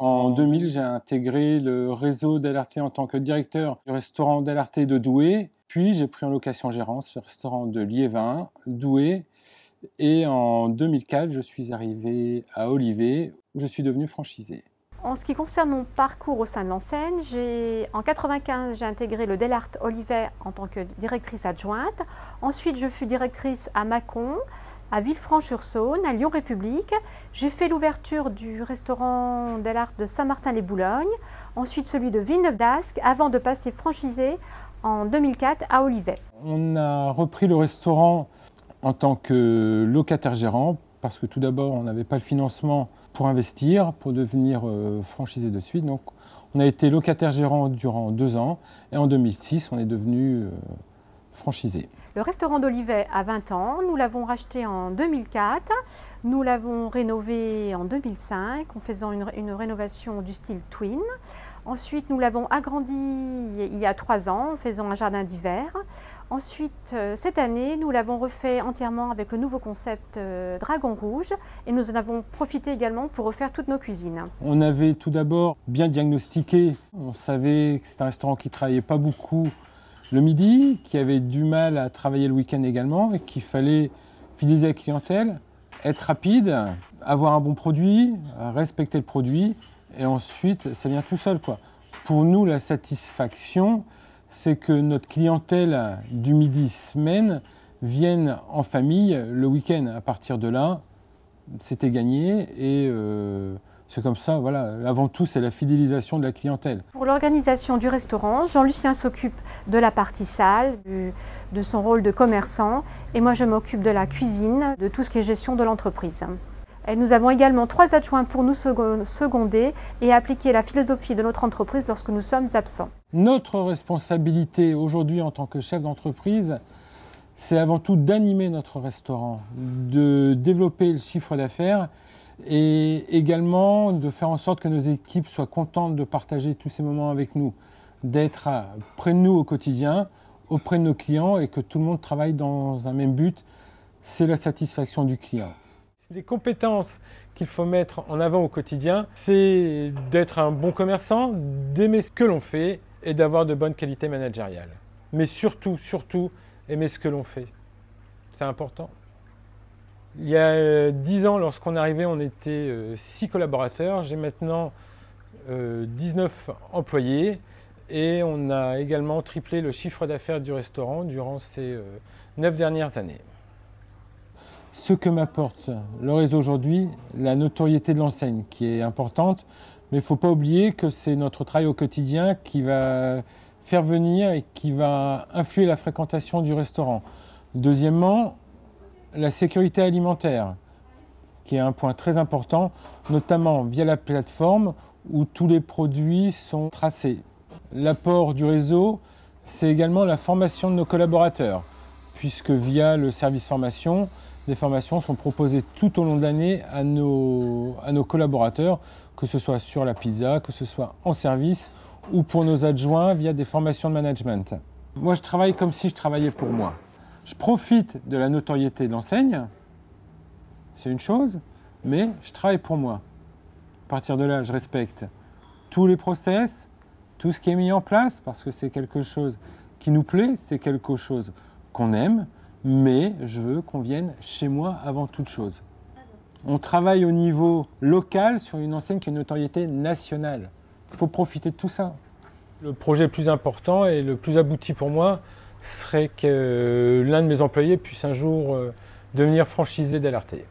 2000, j'ai intégré le réseau d'Alerté en tant que directeur du restaurant d'Alerté de Douai. Puis j'ai pris en location gérance le restaurant de Liévin, Douai. Et en 2004, je suis arrivé à Olivet, où je suis devenu franchisé. En ce qui concerne mon parcours au sein de l'enseigne, en 1995, j'ai intégré le Delart Olivet en tant que directrice adjointe. Ensuite, je fus directrice à Mâcon, à Villefranche-sur-Saône, à Lyon-République. J'ai fait l'ouverture du restaurant Delart de Saint-Martin-les-Boulognes, ensuite celui de Villeneuve-d'Ascq, avant de passer franchisé en 2004 à Olivet. On a repris le restaurant en tant que locataire gérant parce que tout d'abord, on n'avait pas le financement pour investir, pour devenir euh, franchisé de suite. Donc, on a été locataire gérant durant deux ans et en 2006, on est devenu Le restaurant d'Olivet a 20 ans. Nous l'avons racheté en 2004. Nous l'avons rénové en 2005 en faisant une, une rénovation du style Twin. Ensuite, nous l'avons agrandi il y a trois ans en faisant un jardin d'hiver. Ensuite, euh, cette année, nous l'avons refait entièrement avec le nouveau concept euh, Dragon Rouge et nous en avons profité également pour refaire toutes nos cuisines. On avait tout d'abord bien diagnostiqué, on savait que c'était un restaurant qui travaillait pas beaucoup le midi, qui avait du mal à travailler le week-end également et qu'il fallait fidéliser la clientèle, être rapide, avoir un bon produit, respecter le produit et ensuite ça vient tout seul. Quoi. Pour nous, la satisfaction, c'est que notre clientèle du midi semaine vienne en famille le week-end. À partir de là, c'était gagné et euh, c'est comme ça, voilà. Avant tout, c'est la fidélisation de la clientèle. Pour l'organisation du restaurant, Jean-Lucien s'occupe de la partie salle, de son rôle de commerçant, et moi je m'occupe de la cuisine, de tout ce qui est gestion de l'entreprise. Et nous avons également trois adjoints pour nous seconder et appliquer la philosophie de notre entreprise lorsque nous sommes absents. Notre responsabilité aujourd'hui en tant que chef d'entreprise, c'est avant tout d'animer notre restaurant, de développer le chiffre d'affaires et également de faire en sorte que nos équipes soient contentes de partager tous ces moments avec nous, d'être près de nous au quotidien, auprès de nos clients et que tout le monde travaille dans un même but, c'est la satisfaction du client. Les compétences qu'il faut mettre en avant au quotidien, c'est d'être un bon commerçant, d'aimer ce que l'on fait et d'avoir de bonnes qualités managériales. Mais surtout, surtout, aimer ce que l'on fait. C'est important. Il y a euh, dix ans, lorsqu'on arrivé, on était euh, six collaborateurs. J'ai maintenant 19 euh, employés et on a également triplé le chiffre d'affaires du restaurant durant ces neuf dernières années ce que m'apporte le réseau aujourd'hui, la notoriété de l'enseigne qui est importante, mais il ne faut pas oublier que c'est notre travail au quotidien qui va faire venir et qui va influer la fréquentation du restaurant. Deuxièmement, la sécurité alimentaire, qui est un point très important, notamment via la plateforme où tous les produits sont tracés. L'apport du réseau, c'est également la formation de nos collaborateurs, puisque via le service formation, des formations sont proposées tout au long de l'année à nos, collaborateurs, que ce soit sur la pizza, que ce soit en service ou pour nos adjoints via des formations de management. Moi, je travaille comme si je travaillais pour moi. Je profite de la notoriété de l'enseigne, c'est une chose, mais je travaille pour moi. À partir de là, je respecte tous les process, tout ce qui est mis en place, parce que c'est quelque chose qui nous plaît, c'est quelque chose qu'on aime, mais je veux qu'on vienne chez moi avant toute chose. On travaille au niveau local sur une enseigne qui a une notoriété nationale. Il faut profiter de tout ça. Le projet plus important et le plus abouti pour moi serait que l'un de mes employés puisse un jour euh, devenir franchisé d'Alerté.